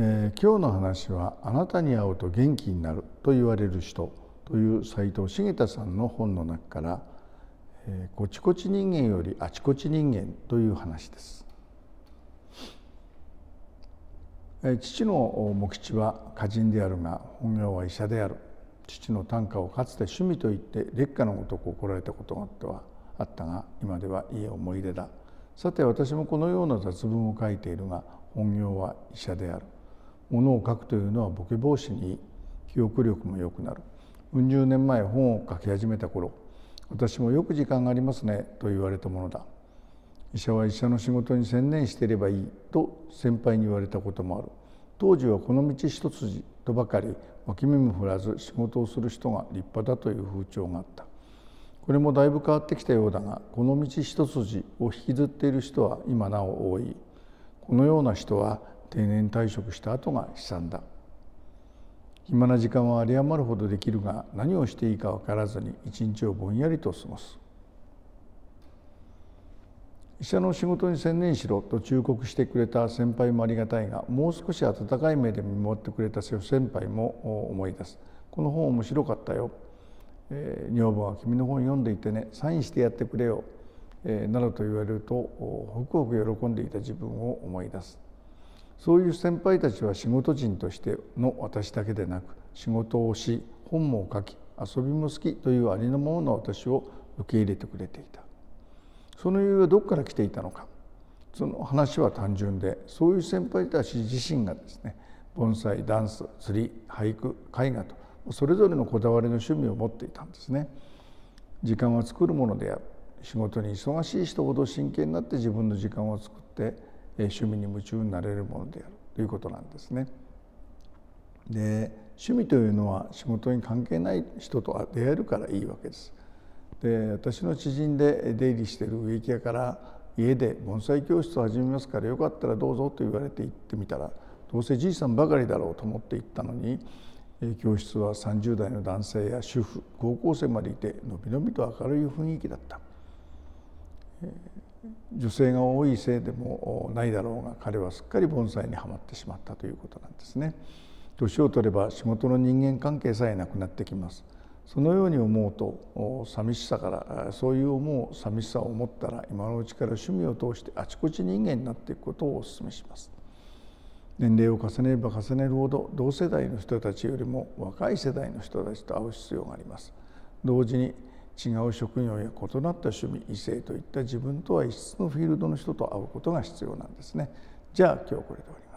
えー、今日の話は「あなたに会うと元気になる」と言われる人という斉藤茂太さんの本の中から「えー、こちこち人間よりあちこち人間」という話です。え、父の茂吉は歌人であるが本業は医者である。父の短歌をかつて趣味と言って劣化のごとく怒られたことがあったが今ではいい思い出だ。さて私もこのような雑文を書いているが本業は医者である。ものを書くというのはボケ防止に記憶力も良くなる。うん十年前本を書き始めた頃私もよく時間がありますねと言われたものだ。医者は医者の仕事に専念していればいいと先輩に言われたこともある当時はこの道一筋とばかり脇目も振らず仕事をする人が立派だという風潮があった。これもだいぶ変わってきたようだがこの道一筋を引きずっている人は今なお多い。このような人は定年退職した後が悲惨だ。暇な時間は有り余るほどできるが何をしていいか分からずに一日をぼんやりと過ごす。医者の仕事に専念しろと忠告してくれた先輩もありがたいがもう少し温かい目で見守ってくれた先輩も思い出す。この本面白かったよ、えー、女房は君の本読んでいてねサインしてやってくれよ、えー、などと言われるとホクホク喜んでいた自分を思い出す。そういう先輩たちは仕事人としての私だけでなく仕事をし本も書き遊びも好きというありのままの私を受け入れてくれていた。その理由はどこから来ていたのか。その話は単純でそういう先輩たち自身がですね盆栽ダンス釣り俳句絵画とそれぞれのこだわりの趣味を持っていたんですね。時間は作るものである。仕事に忙しい人ほど真剣になって自分の時間を作って趣味に夢中になれるものであるということなんですね。で趣味というのは仕事に関係ない人と出会えるからいいわけです。で私の知人で出入りしている植木屋から家で盆栽教室を始めますからよかったらどうぞと言われて行ってみたらどうせじいさんばかりだろうと思って行ったのに教室は30代の男性や主婦高校生までいてのびのびと明るい雰囲気だった。女性が多いせいでもないだろうが彼はすっかり盆栽にはまってしまったということなんですね。年を取れば仕事の人間関係さえなくなってきます。そのように思うと寂しさからそういう思う寂しさを思ったら今のうちから趣味を通してあちこち人間になっていくことをお勧めします。年齢を重ねれば重ねるほど同世代の人たちよりも若い世代の人たちと会う必要があります。同時に違う職業や異なった趣味異性といった自分とは異質のフィールドの人と会うことが必要なんですね。じゃあ今日これで終わり。